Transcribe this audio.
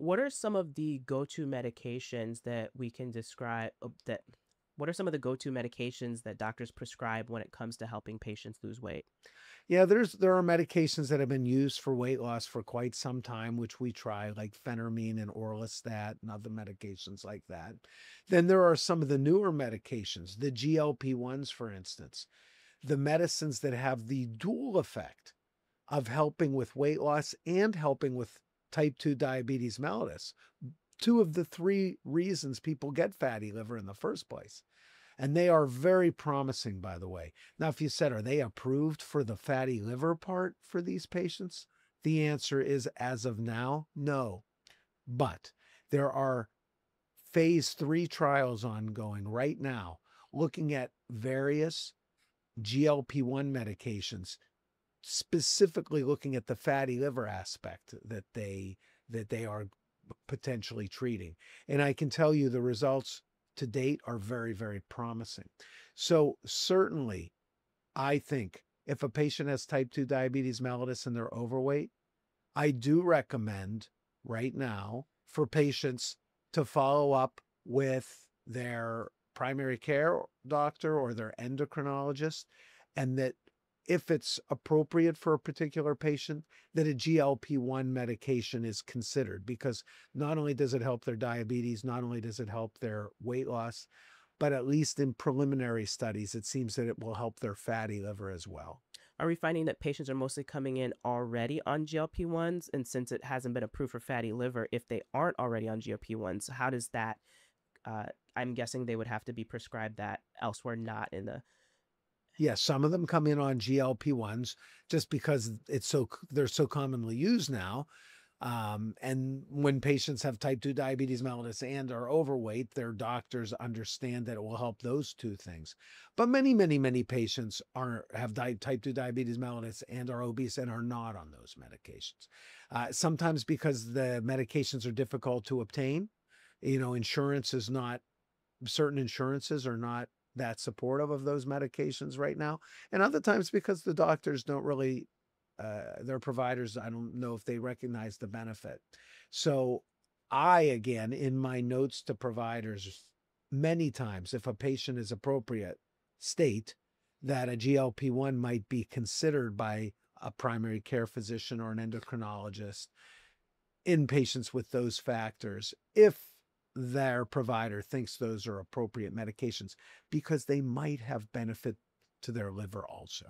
what are some of the go-to medications that we can describe uh, that what are some of the go-to medications that doctors prescribe when it comes to helping patients lose weight? Yeah, there's there are medications that have been used for weight loss for quite some time, which we try, like phentermine and orlistat and other medications like that. Then there are some of the newer medications, the GLP-1s, for instance, the medicines that have the dual effect of helping with weight loss and helping with type 2 diabetes mellitus, two of the three reasons people get fatty liver in the first place. And they are very promising, by the way. Now, if you said, are they approved for the fatty liver part for these patients? The answer is, as of now, no. But there are phase three trials ongoing right now looking at various GLP 1 medications specifically looking at the fatty liver aspect that they that they are potentially treating. And I can tell you the results to date are very, very promising. So certainly, I think if a patient has type 2 diabetes mellitus and they're overweight, I do recommend right now for patients to follow up with their primary care doctor or their endocrinologist and that if it's appropriate for a particular patient, that a GLP 1 medication is considered because not only does it help their diabetes, not only does it help their weight loss, but at least in preliminary studies, it seems that it will help their fatty liver as well. Are we finding that patients are mostly coming in already on GLP 1s? And since it hasn't been approved for fatty liver, if they aren't already on GLP 1s, how does that? Uh, I'm guessing they would have to be prescribed that elsewhere, not in the Yes, some of them come in on GLP-1s just because it's so they're so commonly used now. Um, and when patients have type 2 diabetes mellitus and are overweight, their doctors understand that it will help those two things. But many, many, many patients are have type 2 diabetes mellitus and are obese and are not on those medications. Uh, sometimes because the medications are difficult to obtain. You know, insurance is not certain insurances are not that supportive of those medications right now. And other times because the doctors don't really, uh, their providers, I don't know if they recognize the benefit. So I, again, in my notes to providers, many times, if a patient is appropriate, state that a GLP 1 might be considered by a primary care physician or an endocrinologist in patients with those factors if their provider thinks those are appropriate medications because they might have benefit to their liver also.